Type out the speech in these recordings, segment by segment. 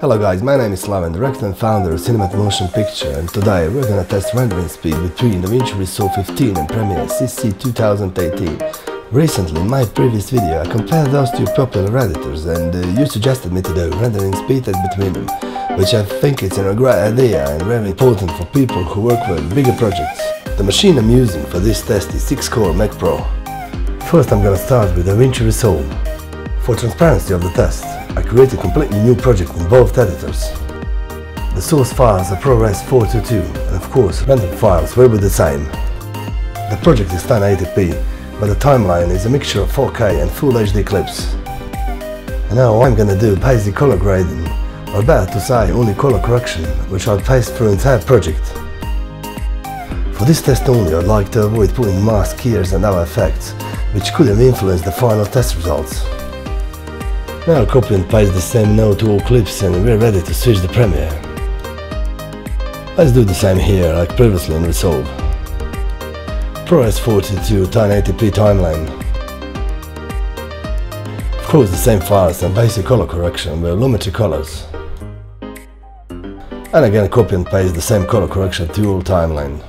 Hello guys, my name is Slaven, director and founder of Cinemart Motion Picture and today we're gonna test rendering speed between DaVinci Resolve 15 and Premiere CC 2018. Recently, in my previous video, I compared those two popular editors and uh, you suggested me to do rendering speed test between them, which I think it's a great idea and very important for people who work with bigger projects. The machine I'm using for this test is 6-core Mac Pro. First I'm gonna start with DaVinci Resolve. For transparency of the test, I created a completely new project in both editors. The source files are ProRes 422 and of course render files will be the same. The project is 1080p, but the timeline is a mixture of 4K and Full HD clips. And now I'm gonna do basic color grading, or better to say only color correction, which I'll paste through the entire project. For this test only I'd like to avoid putting mask gears and other effects, which could have influenced the final test results. Now copy and paste the same node to all clips and we're ready to switch the Premiere. Let's do the same here like previously in Resolve. ProRes 42 1080p timeline. Of course the same files and basic color correction with Lumetri colors. And again copy and paste the same color correction to all timeline.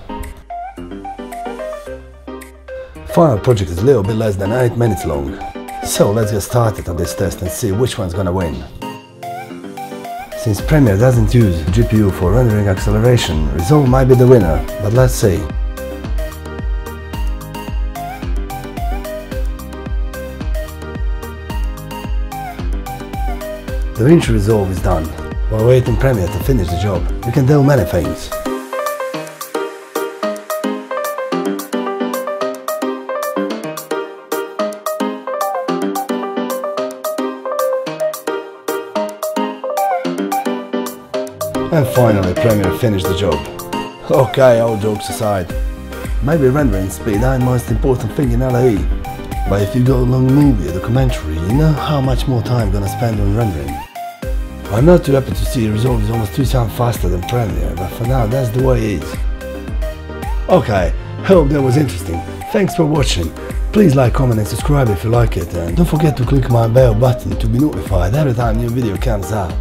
Final project is a little bit less than 8 minutes long. So let's get started on this test and see which one's gonna win. Since Premiere doesn't use GPU for rendering acceleration, Resolve might be the winner, but let's see. DaVinci Resolve is done. While waiting Premiere to finish the job, you can do many things. And finally Premiere finished the job. Okay, all jokes aside. Maybe rendering speed ain't the most important thing in NLE. But if you got a long movie or documentary, you know how much more time you're gonna spend on rendering. I'm not too happy to see the Resolve is almost two times faster than Premiere, but for now that's the way it is. Okay, hope that was interesting. Thanks for watching. Please like, comment and subscribe if you like it and don't forget to click my bell button to be notified every time new video comes out.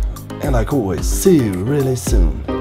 And like always, see you really soon.